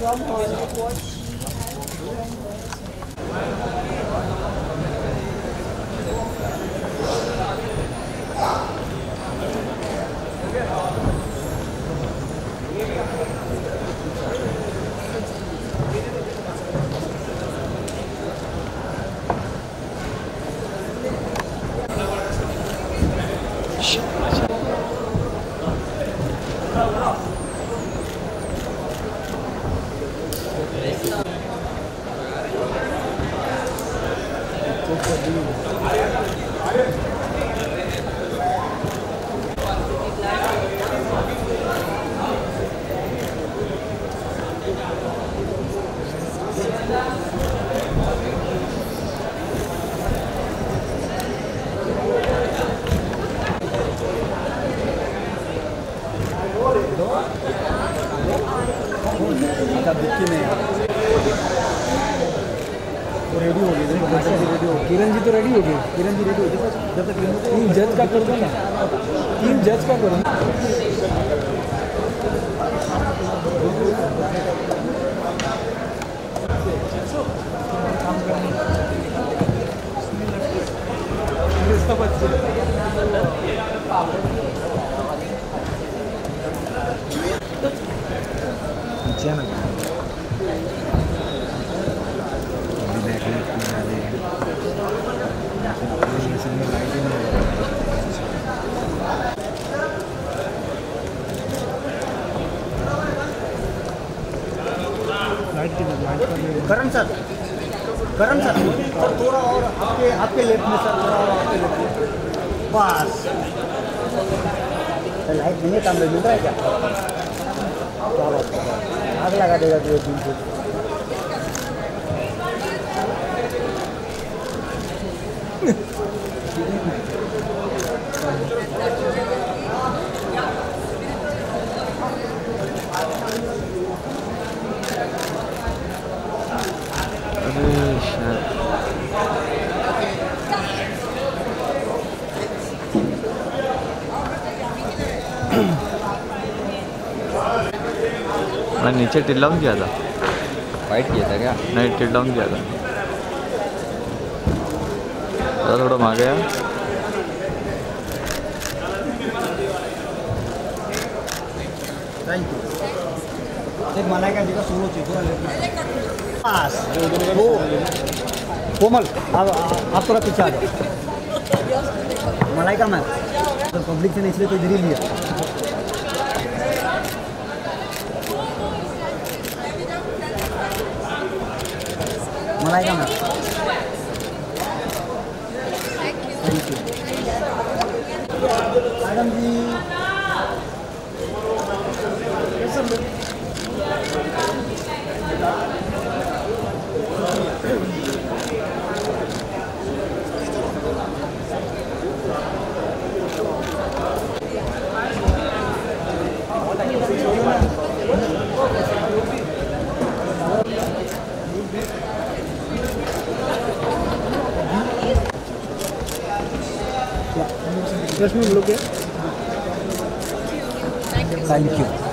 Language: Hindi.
Your mother Acabou que nem. वो रेडी हो किरण जी तो रेडी हो गई किरण जी रेडी हो गए जब तक टीम जज का कर दो ना। टीम जज का करो पीछे ना अभी बैक लेफ़्ट में आ रहे हैं ये सिग्नल लाइट ही नहीं है लाइट की लाइट का Karan sir Karan sir sir थोड़ा और आपके आपके लेफ़्ट में सर, थोड़ा और आपके लेफ़्ट में। बस। लाइट नहीं है काम मिल रहा है क्या। आग लगा देगा तो दिन शायद मैं नीचे टिल डाउन किया था। फाइट किया था क्या? नहीं टिल डाउन किया था। थोड़ा थोड़ा मार गया। थैंक यू कोमल आप आप थोड़ा पीछे आ जाओ मलाइका मैम तो पब्लिक से नहीं तो इधर ही लिया मलाइका मैम थैंक रश्मि बोलो क्या थैंक यू